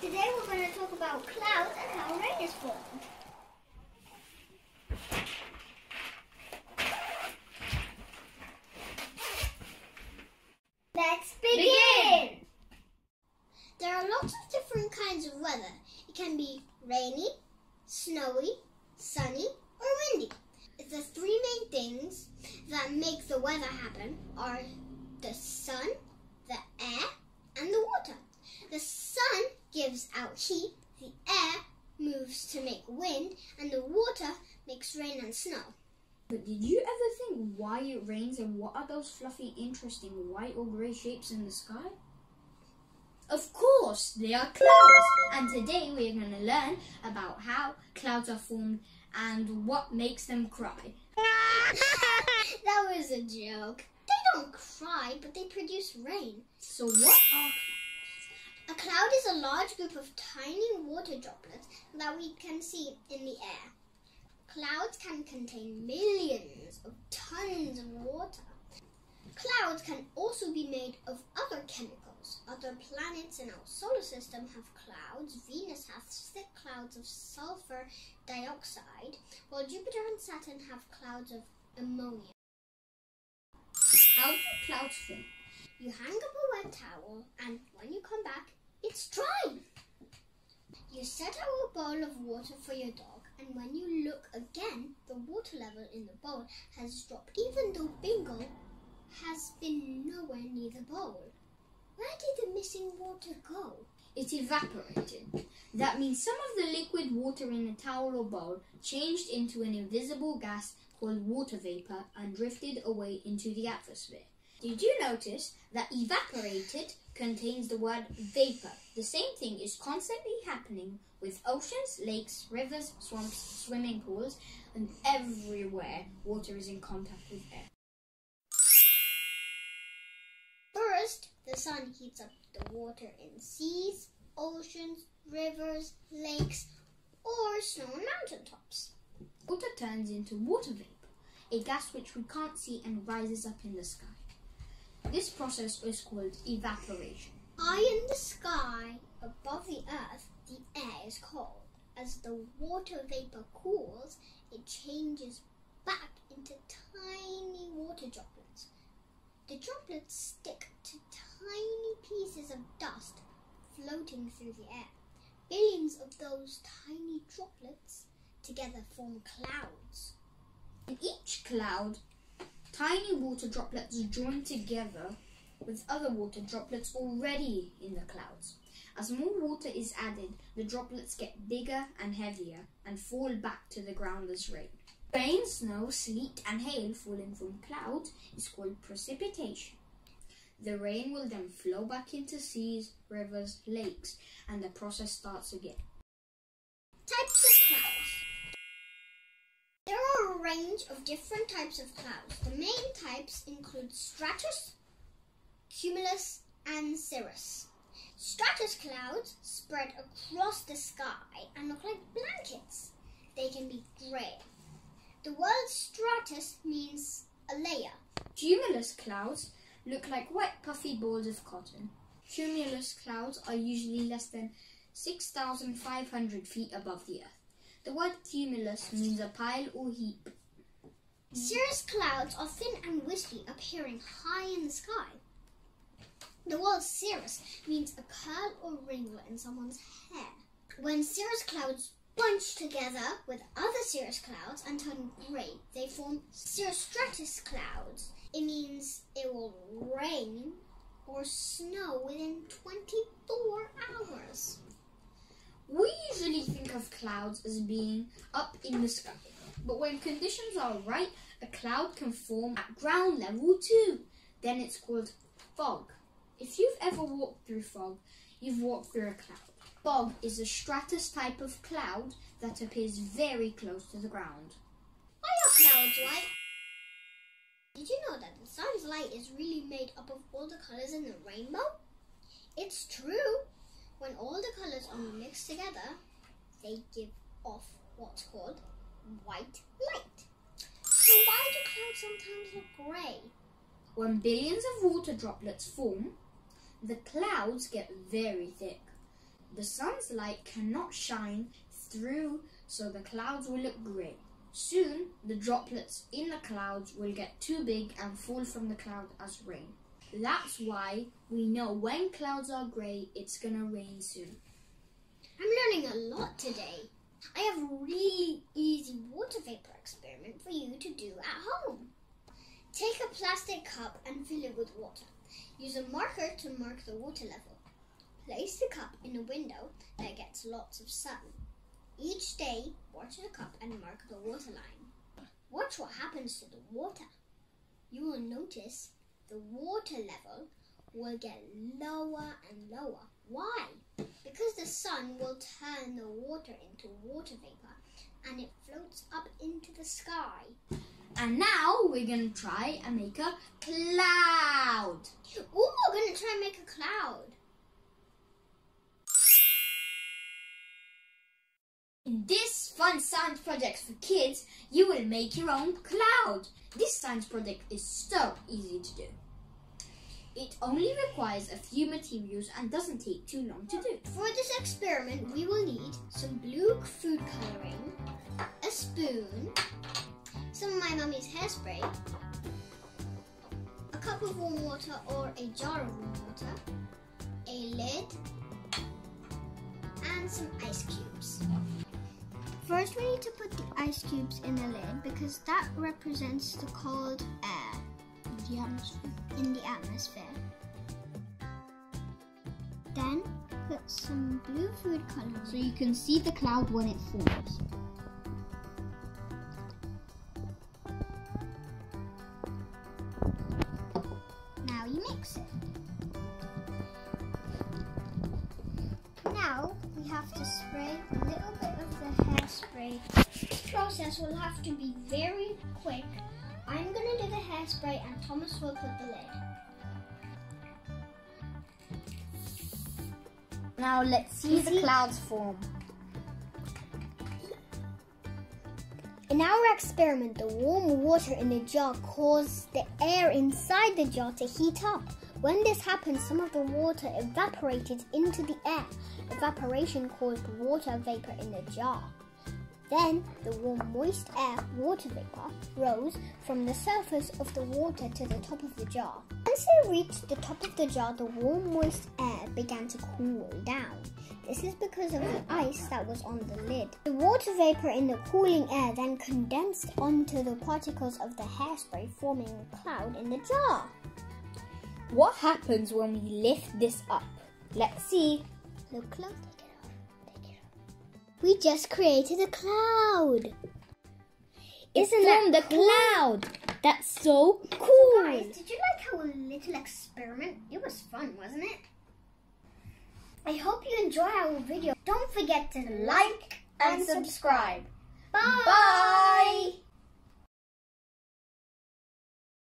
Today we're going to talk about clouds and how rain is formed. Let's begin. There are lots of different kinds of weather. It can be rainy, snowy, sunny, or windy. The three main things that make the weather happen are the sun, the air, and the water. The sun gives out heat, the air moves to make wind, and the water makes rain and snow. But did you ever think why it rains and what are those fluffy, interesting white or grey shapes in the sky? Of course, they are clouds. And today we're going to learn about how clouds are formed and what makes them cry. that was a joke. They don't cry, but they produce rain. So what are clouds? A cloud is a large group of tiny water droplets that we can see in the air. Clouds can contain millions of tons of water. Clouds can also be made of other chemicals. Other planets in our solar system have clouds. Venus has thick clouds of sulfur dioxide, while Jupiter and Saturn have clouds of ammonia. How do clouds form? You hang up a wet towel, and when you come back, it's dry. You set out a bowl of water for your dog, and when you look again, the water level in the bowl has dropped, even though Bingo has been nowhere near the bowl. Where did the missing water go? It evaporated. That means some of the liquid water in the towel or bowl changed into an invisible gas called water vapor and drifted away into the atmosphere. Did you notice that evaporated contains the word vapor? The same thing is constantly happening with oceans, lakes, rivers, swamps, swimming pools, and everywhere water is in contact with air. Sun heats up the water in seas, oceans, rivers, lakes, or snow and mountaintops. Water turns into water vapor, a gas which we can't see and rises up in the sky. This process is called evaporation. High in the sky, above the earth, the air is cold. As the water vapor cools, it changes back into tiny water droplets. The droplets stick pieces of dust floating through the air. Billions of those tiny droplets together form clouds. In each cloud, tiny water droplets join together with other water droplets already in the clouds. As more water is added, the droplets get bigger and heavier and fall back to the ground as rain. Rain, snow, sleet, and hail falling from clouds is called precipitation. The rain will then flow back into seas, rivers, lakes, and the process starts again. Types of clouds. There are a range of different types of clouds. The main types include stratus, cumulus, and cirrus. Stratus clouds spread across the sky and look like blankets. They can be grey. The word stratus means a layer. Cumulus clouds look like wet puffy balls of cotton. Cumulus clouds are usually less than 6,500 feet above the earth. The word cumulus means a pile or heap. Cirrus clouds are thin and wispy, appearing high in the sky. The word cirrus means a curl or ringlet in someone's hair. When cirrus clouds bunch together with other cirrus clouds and turn grey, they form cirrostratus clouds. It means it will rain or snow within 24 hours. We usually think of clouds as being up in the sky, but when conditions are right, a cloud can form at ground level too. Then it's called fog. If you've ever walked through fog, you've walked through a cloud. Fog is a stratus type of cloud that appears very close to the ground. Why are clouds white? Did you know that the sun's light is really made up of all the colors in the rainbow? It's true. When all the colors are mixed together, they give off what's called white light. So why do clouds sometimes look grey? When billions of water droplets form, the clouds get very thick. The sun's light cannot shine through, so the clouds will look grey. Soon, the droplets in the clouds will get too big and fall from the cloud as rain. That's why we know when clouds are grey, it's gonna rain soon. I'm learning a lot today. I have a really easy water vapor experiment for you to do at home. Take a plastic cup and fill it with water. Use a marker to mark the water level. Place the cup in a window that gets lots of sun. Each day, watch the cup and mark the water line. Watch what happens to the water. You will notice the water level will get lower and lower. Why? Because the sun will turn the water into water vapor and it floats up into the sky. And now we're gonna try and make a cloud. Ooh, we're gonna try and make a cloud. In this fun science project for kids, you will make your own cloud. This science project is so easy to do. It only requires a few materials and doesn't take too long to do. For this experiment, we will need some blue food coloring, a spoon, some of my mummy's hairspray, a cup of warm water or a jar of warm water, a lid, and some ice cubes. First, we need to put the ice cubes in the lid because that represents the cold air The atmosphere. in the atmosphere. Then, put some blue food coloring. So you can see the cloud when it forms. Have to spray a little bit of the hairspray. This process will have to be very quick. I'm gonna do the hairspray and Tomas will put the lid. Now let's see the clouds form. In our experiment, the warm water in the jar caused the air inside the jar to heat up. When this happened, some of the water evaporated into the air. Evaporation caused water vapor in the jar. Then the warm, moist air, water vapor, rose from the surface of the water to the top of the jar. Once it reached the top of the jar, the warm, moist air began to cool down. This is because of the ice that was on the lid. The water vapor in the cooling air then condensed onto the particles of the hairspray, forming a cloud in the jar. What happens when we lift this up? Let's see. Look close, take it off. Take it off. We just created a cloud. Isn't that the cool? cloud? That's so cool. Guys, did you like our little experiment? It was fun, wasn't it? I hope you enjoy our video. Don't forget to like and subscribe. Bye. Bye.